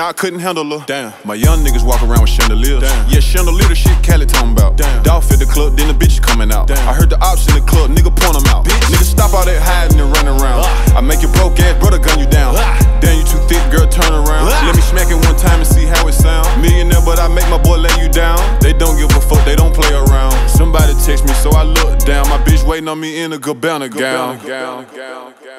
now I couldn't handle her. Damn. My young niggas walk around with chandeliers. Damn. Yeah, chandelier the shit Cali talking about. Damn. Dog fit the club, then the bitch coming out. Damn. I heard the ops in the club, nigga point them out. Bitch. Nigga stop all that hiding and running around. Ah. I make your broke ass brother gun you down. Ah. Damn, you too thick, girl, turn around. Ah. Let me smack it one time and see how it sound. Millionaire, but I make my boy lay you down. They don't give a fuck, they don't play around. Somebody text me, so I look down. My bitch waiting on me in a Gabbana gown. gown, gown, gown.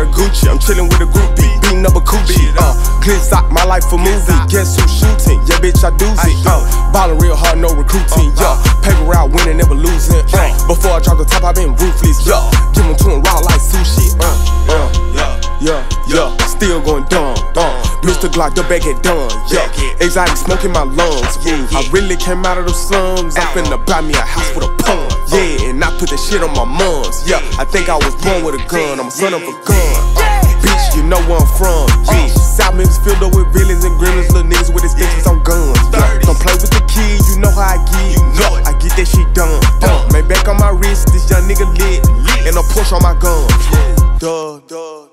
Wear Gucci. I'm chillin' with a group beat, beating up a coochie. Uh, glitz out my life a movie. Guess who shooting? Yeah, bitch, I do it. Uh, ballin' real hard, no recruiting. Yeah, paper route, winning, never losing. Uh, before I drop the top, I been ruthless. Yeah, give them to him raw like sushi. Uh, uh, yeah, yeah, yeah. still going dumb. Uh, Mr. Glock, the bag get done. Yeah, exotic smoking my lungs. Ooh, I really came out of the slums. I'm finna buy me a house with a pun put that shit on my mums. Yeah, I think I was born with a gun. I'm a son of a gun. Uh, bitch, you know where I'm from. Bitch, South Memphis filled up with villains and gremlins, little niggas with extensions on guns. Yeah, don't play with the kid, you know how I get. Yeah, I get that shit done. Uh, man, back on my wrist, this young nigga lit, and I push on my gun. Duh, duh.